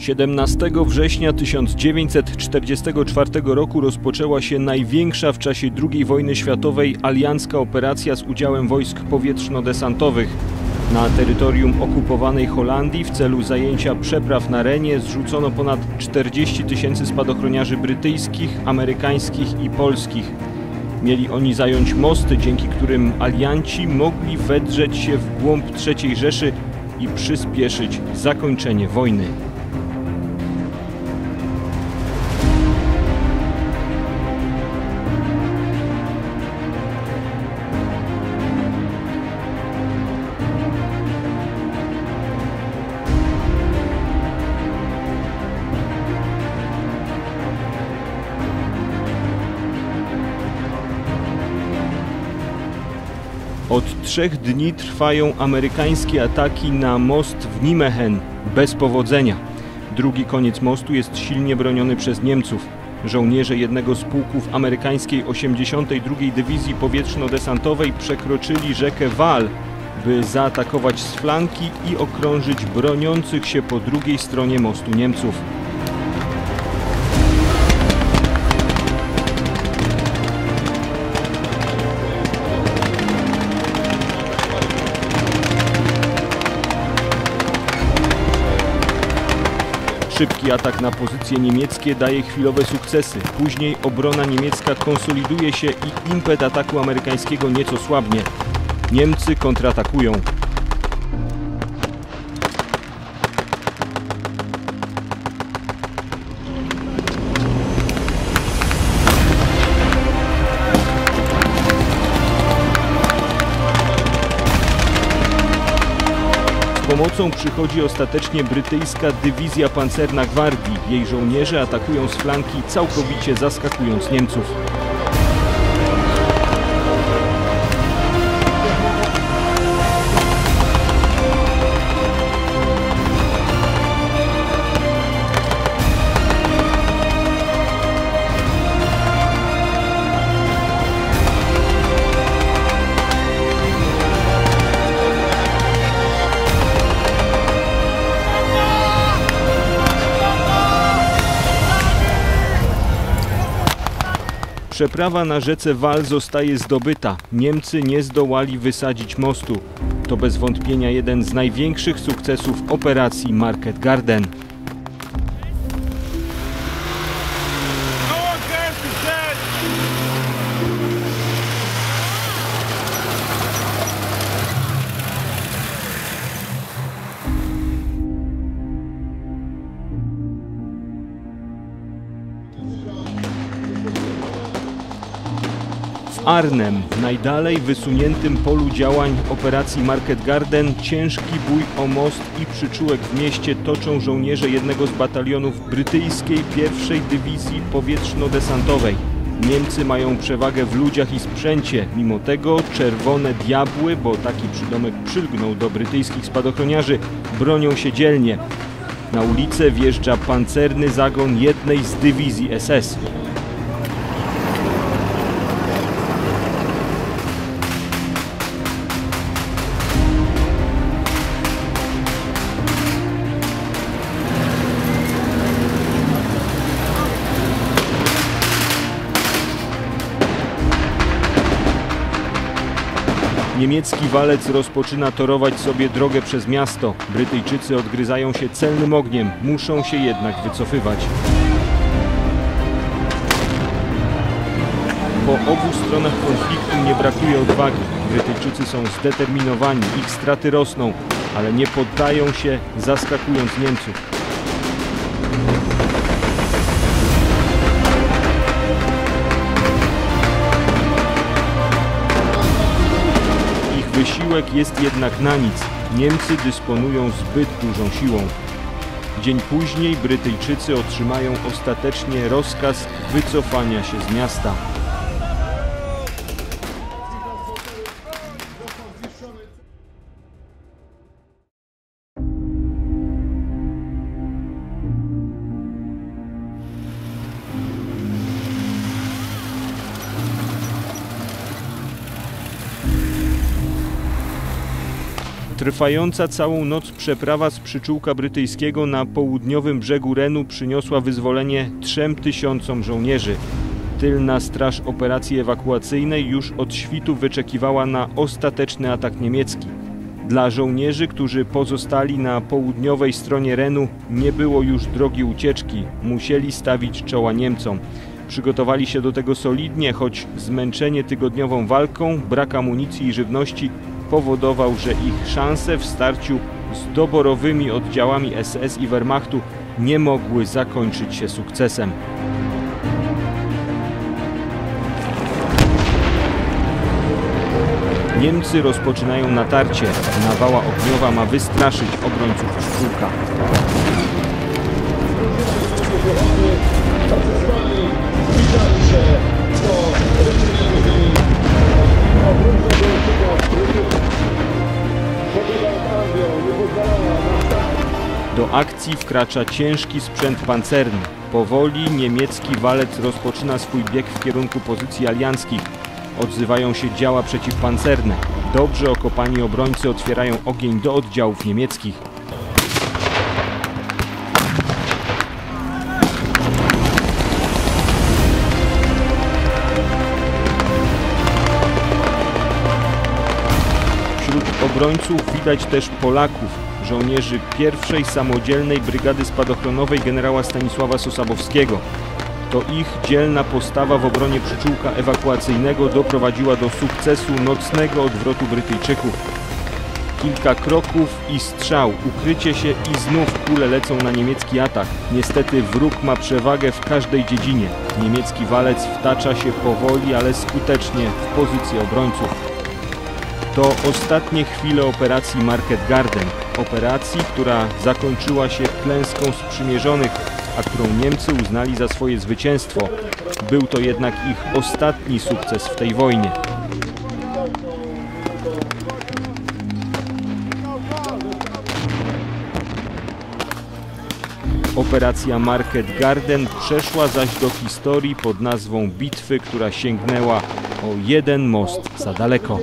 17 września 1944 roku rozpoczęła się największa w czasie II wojny światowej aliancka operacja z udziałem wojsk powietrzno-desantowych. Na terytorium okupowanej Holandii w celu zajęcia przepraw na Renie zrzucono ponad 40 tysięcy spadochroniarzy brytyjskich, amerykańskich i polskich. Mieli oni zająć mosty, dzięki którym alianci mogli wedrzeć się w głąb III Rzeszy i przyspieszyć zakończenie wojny. Od trzech dni trwają amerykańskie ataki na most w Nimehen bez powodzenia. Drugi koniec mostu jest silnie broniony przez Niemców. Żołnierze jednego z pułków amerykańskiej 82. Dywizji Powietrzno-Desantowej przekroczyli rzekę Wal, by zaatakować z flanki i okrążyć broniących się po drugiej stronie mostu Niemców. Szybki atak na pozycje niemieckie daje chwilowe sukcesy. Później obrona niemiecka konsoliduje się i impet ataku amerykańskiego nieco słabnie. Niemcy kontratakują. Pomocą przychodzi ostatecznie brytyjska dywizja pancerna gwardii. Jej żołnierze atakują z flanki, całkowicie zaskakując Niemców. Przeprawa na rzece Wal zostaje zdobyta. Niemcy nie zdołali wysadzić mostu. To bez wątpienia jeden z największych sukcesów operacji Market Garden. W Arnhem, najdalej wysuniętym polu działań operacji Market Garden, ciężki bój o most i przyczółek w mieście toczą żołnierze jednego z batalionów brytyjskiej pierwszej dywizji powietrzno-desantowej. Niemcy mają przewagę w ludziach i sprzęcie, mimo tego czerwone diabły, bo taki przydomek przylgnął do brytyjskich spadochroniarzy, bronią się dzielnie. Na ulicę wjeżdża pancerny zagon jednej z dywizji SS. Niemiecki walec rozpoczyna torować sobie drogę przez miasto. Brytyjczycy odgryzają się celnym ogniem, muszą się jednak wycofywać. Po obu stronach konfliktu nie brakuje odwagi. Brytyjczycy są zdeterminowani, ich straty rosną, ale nie poddają się, zaskakując Niemców. Wysiłek jest jednak na nic. Niemcy dysponują zbyt dużą siłą. Dzień później Brytyjczycy otrzymają ostatecznie rozkaz wycofania się z miasta. Trwająca całą noc przeprawa z przyczółka brytyjskiego na południowym brzegu Renu przyniosła wyzwolenie trzem tysiącom żołnierzy. Tylna straż operacji ewakuacyjnej już od świtu wyczekiwała na ostateczny atak niemiecki. Dla żołnierzy, którzy pozostali na południowej stronie Renu, nie było już drogi ucieczki, musieli stawić czoła Niemcom. Przygotowali się do tego solidnie, choć zmęczenie tygodniową walką, brak amunicji i żywności powodował, że ich szanse w starciu z doborowymi oddziałami SS i Wehrmachtu nie mogły zakończyć się sukcesem. Niemcy rozpoczynają natarcie. Nawała ogniowa ma wystraszyć obrońców Pszczółka. Do akcji wkracza ciężki sprzęt pancerny. Powoli niemiecki walec rozpoczyna swój bieg w kierunku pozycji alianckich. Odzywają się działa przeciwpancerne. Dobrze okopani obrońcy otwierają ogień do oddziałów niemieckich. Obrońców widać też Polaków, żołnierzy pierwszej samodzielnej brygady spadochronowej generała Stanisława Sosabowskiego. To ich dzielna postawa w obronie przyczółka ewakuacyjnego doprowadziła do sukcesu nocnego odwrotu Brytyjczyków. Kilka kroków i strzał, ukrycie się i znów kule lecą na niemiecki atak. Niestety wróg ma przewagę w każdej dziedzinie. Niemiecki walec wtacza się powoli, ale skutecznie w pozycję obrońców. To ostatnie chwile operacji Market Garden. Operacji, która zakończyła się klęską sprzymierzonych, a którą Niemcy uznali za swoje zwycięstwo. Był to jednak ich ostatni sukces w tej wojnie. Operacja Market Garden przeszła zaś do historii pod nazwą bitwy, która sięgnęła o jeden most za daleko.